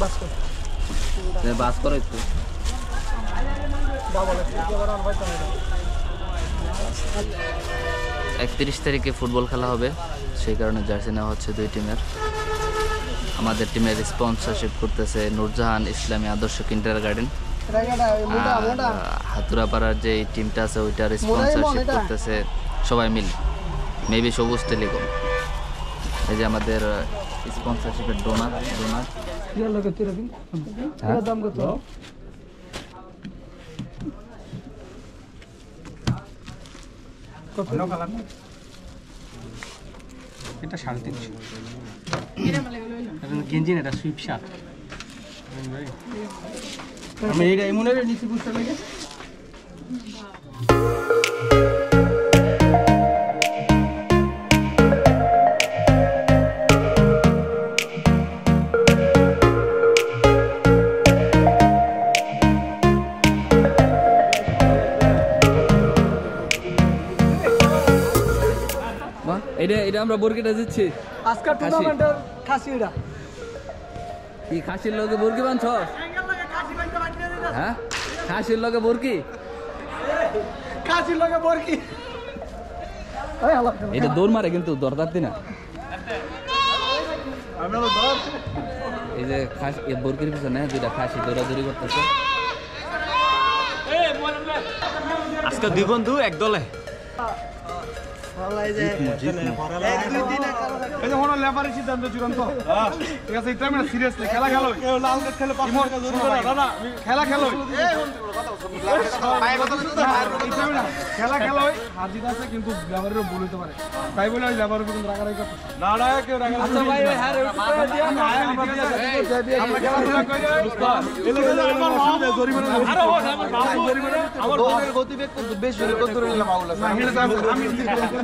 বাস কর একটু। একত্রিশ তারিখে ফুটবল খেলা হবে, সেই কারণে জার্সি নেওয়া হচ্ছে দুই টিমের। আমাদের টিমের স্পন্সরশিপ করতেছে নূরজাহান ইসলামী আদর্শ কিন্টার গার্ডেন। হাতুরাপাড়ার যে টিমটা আছে ওইটার স্পন্সরশিপ করতেছে সবাই মিলে। মেবি সবুজ টেলিকম। এই যে আমাদের স্পন্সরশিপের ডোনার ডোনার। হ্যাঁ? এর দাম কত? কত? এটা সাড়ে তিনশো। এটা গেঞ্জি না এটা সুইপ শার্ট। আমি এইটা এমন নিচে বুঝতে লাগে আমরা বরকিটা দিচ্ছি। আজকাল টুর্নামেন্টের খাসি। এটা কি খাসির লগে বরকি বানছ? হ্যাঁ? খাসির লগে বরকি? খাসির লগে বরকি। এই আল্লাহ। এটা দৌড় মারে কিন্তু দরদার দিনা এই যে খাসি এ বরকির পিছনে দুইটা খাসি দৌড়াদৌড়ি করতেছে। আজকে দুই বন্ধু এক দলে। সিদ্ধান্ত চূড়ান্ত ঠিক আছে এটা সিরিয়াসলি খেলা খেলো লাল কার্ড খেলে পাঁচ টাকা জরিমানা দাদা খেলা খেলো খেলা খেলো হার জিত আছে কিন্তু লেবারেরও ভুল হতে পারে তাই বলে ওই লেবারের কিন্তু রাগারাগি করতে না কেউ রাগারাগি আচ্ছা জরিমানা বেশি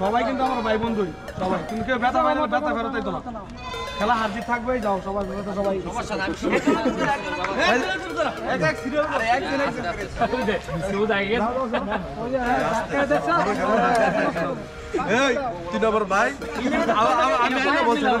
সবাই কিন্তু আমার ভাই বন্ধুই সবাই। কিন্তু কেউ ব্যথা পাইলে ব্যথা ফেরত তো না খেলা হার জিত থাকবে যাও সবাই বেতা সবাই। তিন নম্বর ভাই। আমি বলছিলাম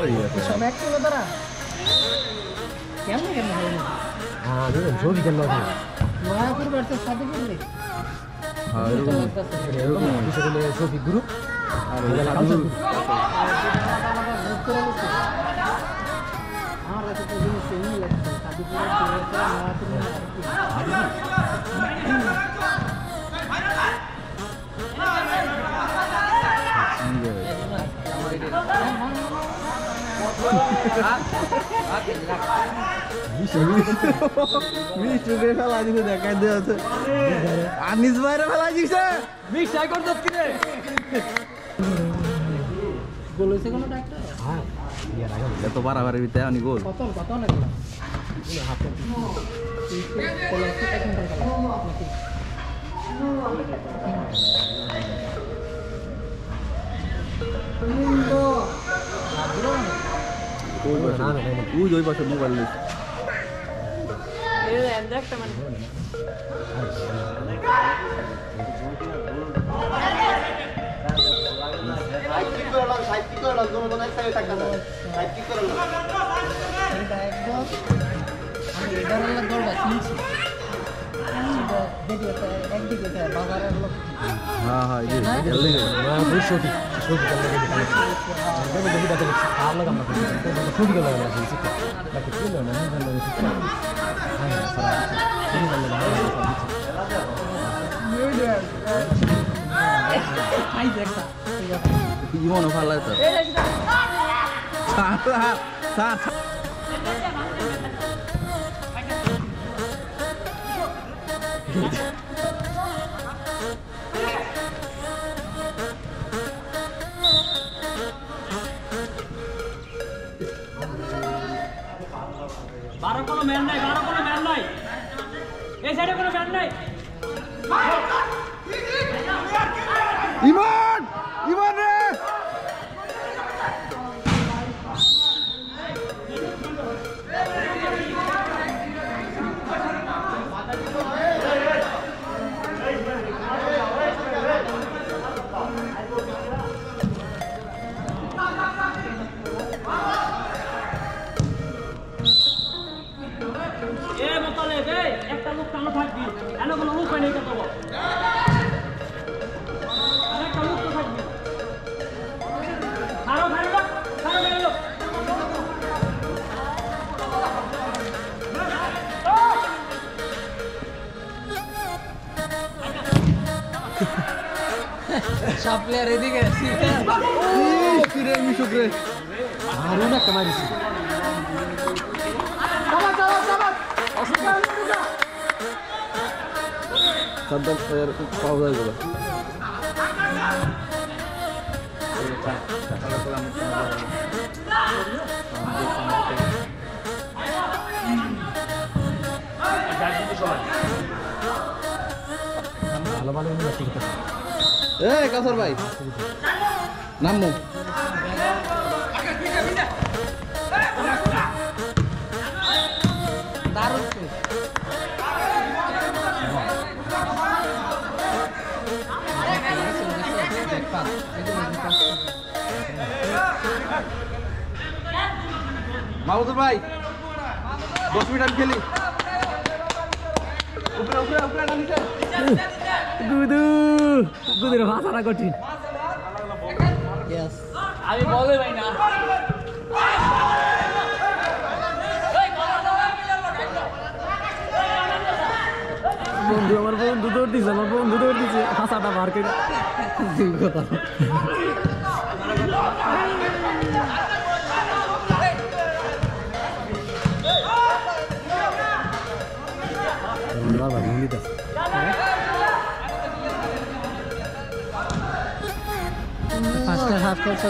সব এক করে দাঁড়া কেমন কেমন হলো নয়া করে বেড়তে সাথে করলে হ্যাঁ এরকম আমার কাছে তো জিনিস লাগছে। সাথে করে নয়া করে আনিস ভাইরে ফেলা দিছে গোল হয়েছে কোনো ডাক্তার এত বাড়াবাড়ি ভিতরে আনি গোল কত না গেল এক খেলা নাকি ওই ওই পাশে mobile fruit kan salah itu? Salah, salah. কোনো ম্যান নাই বারো কোনো ম্যান নাই এই সাইডে কোনো ম্যান নাই প্লেয়ার এদিকে কিরে মিশুক রে হারুন একটা মারিছি সাদ্দাম এর পাওয়া যায় গেল ভালো ভালো ইউনিভার্সিটি এই কাসার ভাই নামো দারুণ মাহমুদুর ভাই দশ মিনিট আমি খেলি উপরে উপরে উপরে না নিচে গুদু গুদুর ভাষাটা কঠিন। আমি বলে ভাই না। বন্ধু আমার বন্ধু দৌড় দিছে আমার বন্ধু দৌড় দিছে হাসাটা মার্কেট কথা। Mr. Hopkins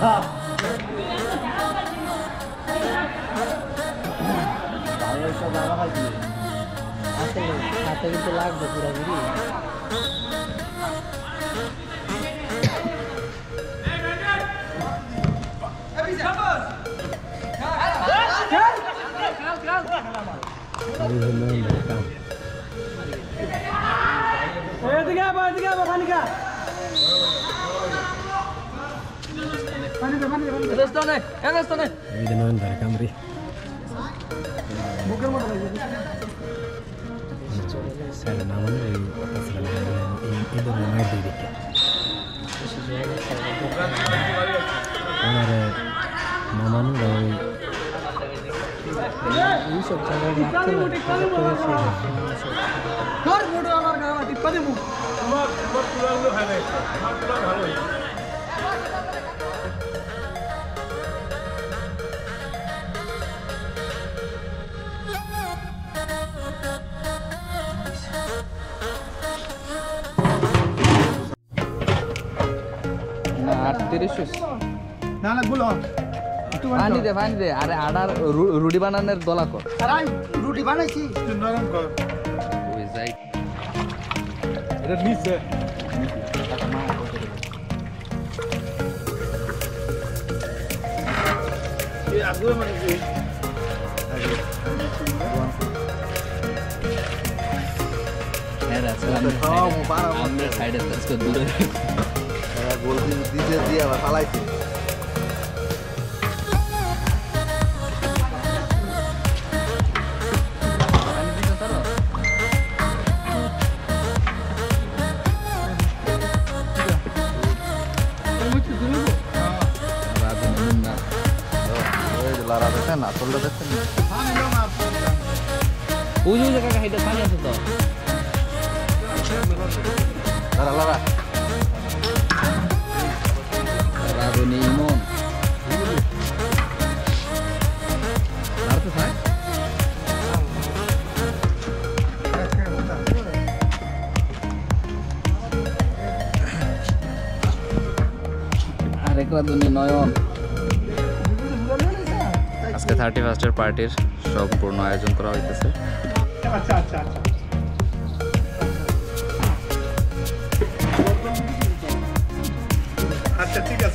Ah. Kalau saudara lagi আসলে হাতে কিন্তু লাগবে পুরাপুরি এদিকে আবার এদিকে আবার পানিকা Tor bodo amar gawa dipademu amar amar tulang lo hale amar tulang haloi না না গুলো পানি দে পানি দে। আরে আডার রুটি বানানোর দলা কর। রুটি বানাইছি। নরম কর। ওই যাই। এটা নিচে। এই আগুয়ে মানে কি? হ্যাঁ পারা আমরা সাইডে দূরে। গোল দিতে দিয়ে আবার পালাইছি লারা দেখেন আসলটা দেখেন ওই জায়গাটা হাইটা পানি আছে তো। লারা লারা নয়ন। আজকে থার্টি ফার্স্টের পার্টির সম্পূর্ণ আয়োজন করা হইতেছে। আচ্ছা আচ্ছা আচ্ছা।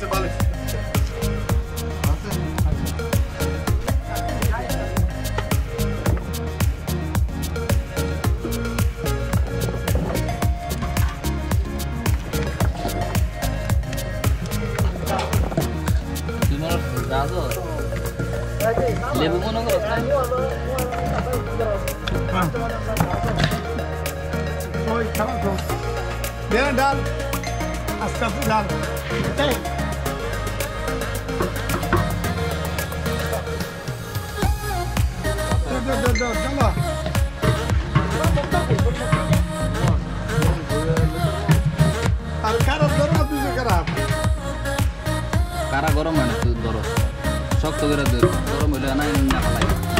você vale. Lembra o nome do Foi, tá bom. Bem andado. Astagfirullah. কারা গরম হয় না তুই ধরো শক্ত করে গরম হইলে না না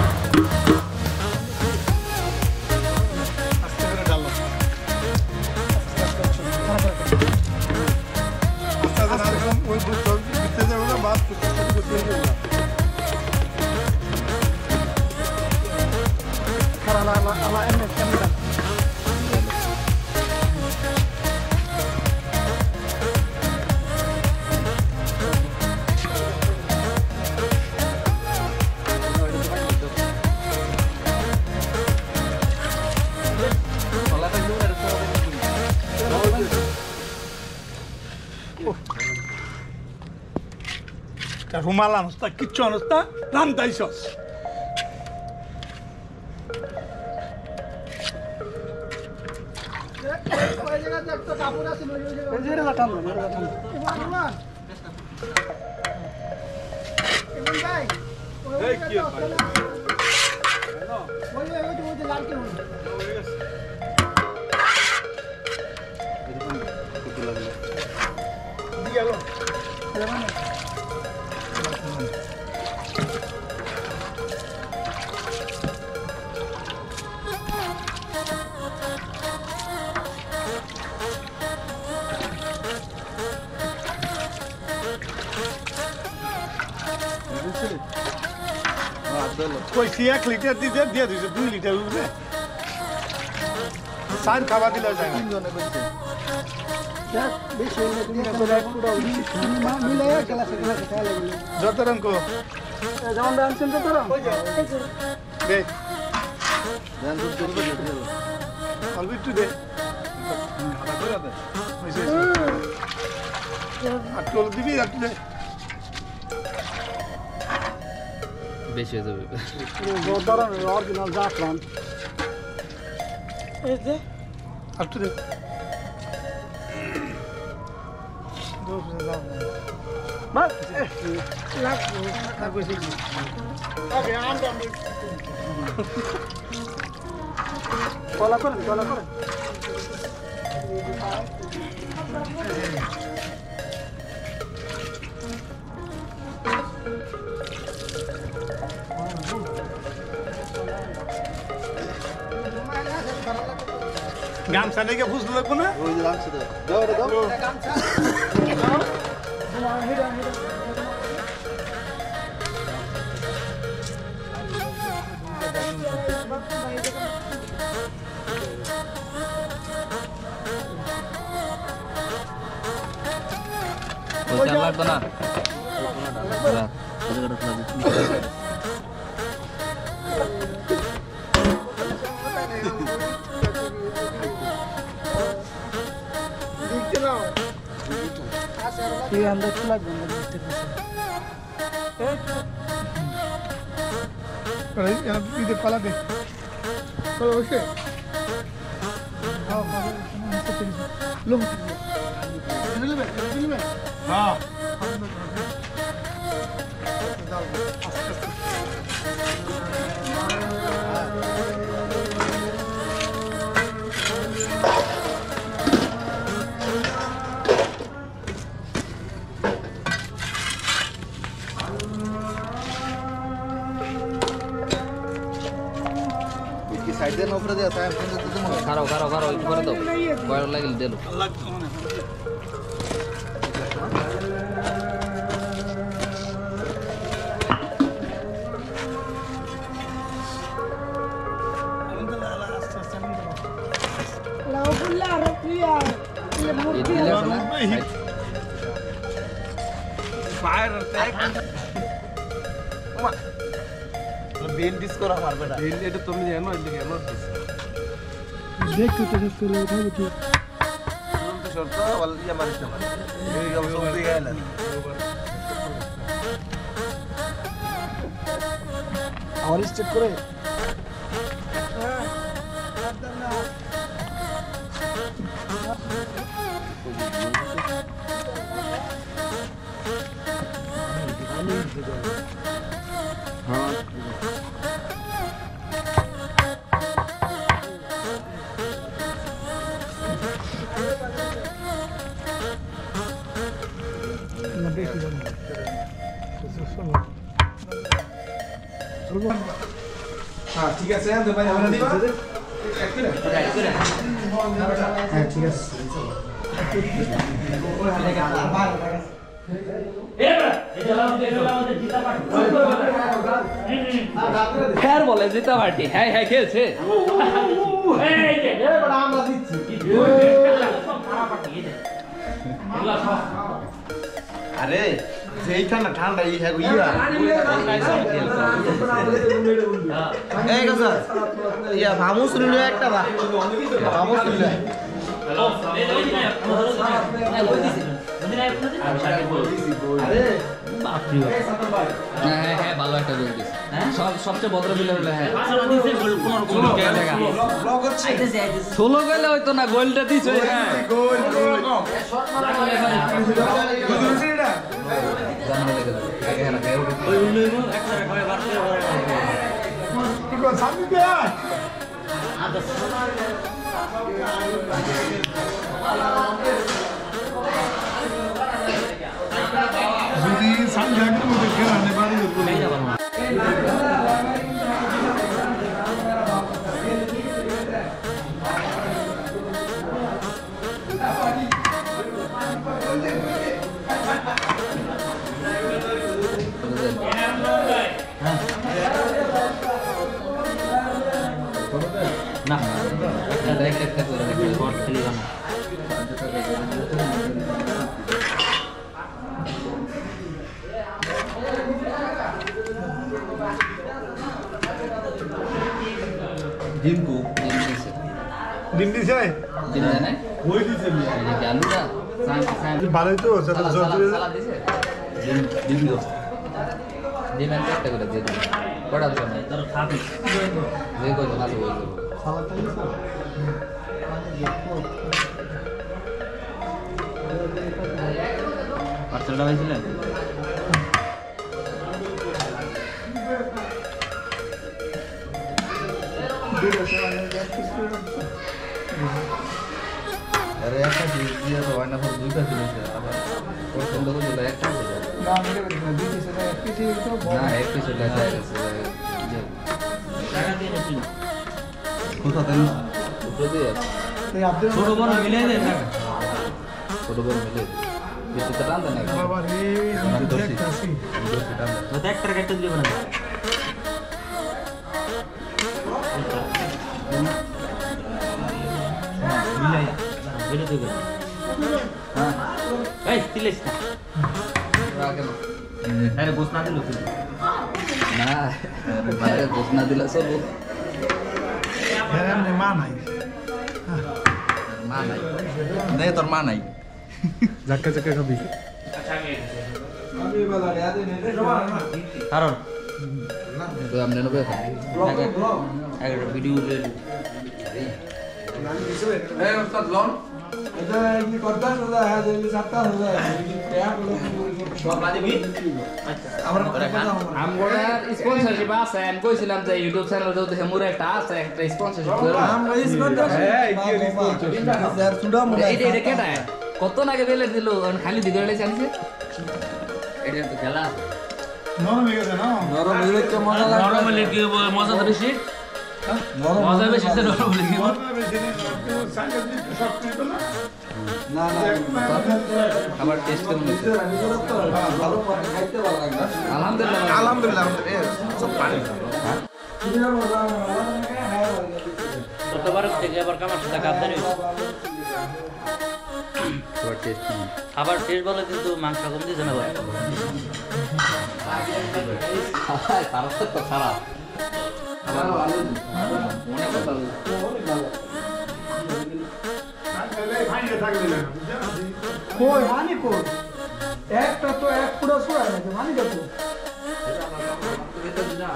রুমাল আনস্তা কিচ্ছু আনস্তা রান্তাইছস কইছি এক লিটার দিতে দিয়ে দিছে, দুই লিটার উঠবে সার খাবার দিলে যায় না। যত রঙ কো। দে। অল্প একটু দে। 5 yaza böyle. Zordaran orijinal zaklan. Evde. Artur. Doğru zaman. Bak. Eh, Lak. Lak gözü. Abi andan bir. Kola kola kola kola. গামছা নাকি বুঝতে লাগবো না? ঈদের পালা দে ওকে হ্যাঁ খারাও খারাও খারাও একটু করে দাও কয়টা লাগিল দিল এই देख के तो उसको लोग था बच्चे सुन तो छोड़ता वाल ये हमारे से हमारे ये हम सुन भी है लन और इस चेक करो Thank you. হ্যাঁ ঠিক আছে ভাই আমরা দিবা? হ্যাঁ ঠিক আছে। হ্যাঁ বলে জিতা পার্টি। হ্যাঁ হ্যাঁ খেলছে। আমরা দিচ্ছি। আরে যেই ঠান্ডা ঠান্ডা এই হ্যাঁ ইয়া এই কথা ইয়া ভামুস নিলে একটা বা ভামুস নিলে হ্যাঁ হ্যাঁ হ্যাঁ সবচেয়ে ভদ্র প্লেয়ার হলো হ্যাঁ ষোলো গোলে না গোলটা দিছে হ্যাঁ Jadi sanjang itu mungkin kerana baru itu. ভালোই তো সালাদ- সালাদ সালাদ- সালাদ দিছে? ডিম- ডিম দিও। ডিম একটা একটা করে দিয়ে দিও। কটা দিছো না? যে কয়জন আছে ওই দেবো। আরে একটা ডিম দিয়ে তো হয় না পর দুইটা দিয়েছে আবার ওর সন্ধ্যা পর্যন্ত একটা ছিল। না, এক piece ওটা দেয়া গেছে। যে কোথা থেকে উপরে দিয়ে আছে। ছোট বড় মিলে কিছুতে টান দেয় না বাবা রে আমি দেখতাছি আমি দোষী টান দেয়। হ্যাঁ। ওরা আগে না। না বাইরে ঘোষণা দিলে চলবো হ্যাঁ এমনি মা নাই। মা নাই। নেই তোর মা নাই। ধাক্কা চাক্কা খাবি। তো আপনি নেবে একটা ভিডিও এই ওস্তাদ লন। হ্যাঁ স্পন্সরশিপ আমি কইছিলাম যে ইউটিউব চ্যানেল যদি হেমুর একটা আছে একটা স্পন্সরশিপ আমরা স্পন্সর হ্যাঁ কি স্পন্সর স্যার সুডা মনে এটা এটা কেটা কত নাগে বেলে দিল খালি দিকে রেলে এটা তো খেলা নরম হয়ে গেছে না নরম হইলে কি মজা লাগে নরম হলে কি মজা বেশি। আলহামদুলিল্লাহ। আলহামদুলিল্লাহ সব পানি। গতবার থেকে আবার শেষ বলে কিন্তু মাংস কম দিতে না ভাই। খারাপ কই হানি কই? একটা তো এক পুরো ছড়ায় নাকি হানি দেখো না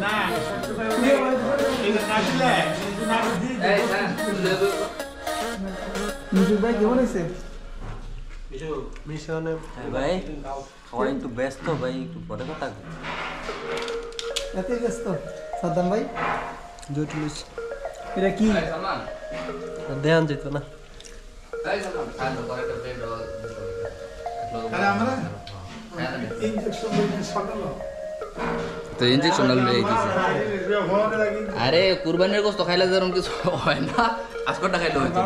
না ভাই কেমন আছে ভাই সবাই একটু ব্যস্ত ভাই একটু পরে কথা এত ব্যস্ত? সাদ্দাম ভাই? জটিলিস এটা কি? সালমান। ধ্যান যেত না। এই সালমান। খান তো করে ব্রেড রোল আরে দিছে কুরবানির গোস্ত খাইলে যেরকম কিছু হয় না। আজকটা খাইলে হইতো।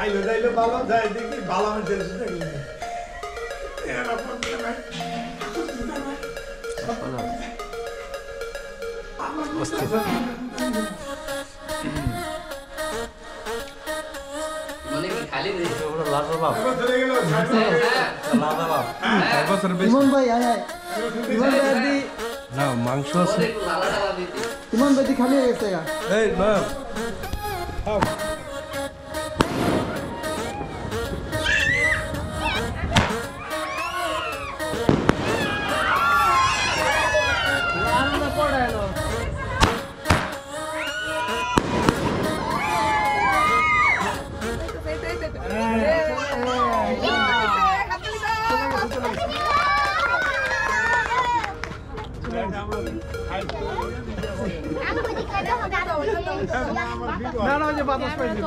খাইলে যাইলে ভালো যাই দেখি ভালো মানে না মাংস আছে ইমন ভাই দি খালি হয়ে গেছে এই না বাতাস পাইছে